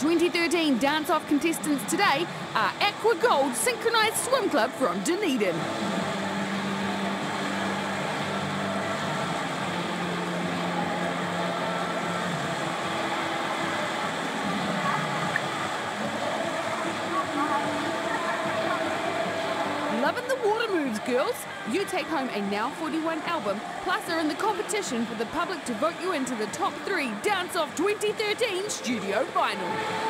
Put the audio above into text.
Our 2013 Dance Off contestants today are Aqua Gold Synchronised Swim Club from Dunedin. Loving the water moves, girls. You take home a Now 41 album, plus are in the competition for the public to vote you into the top three Dance Off 2013 studio vinyl.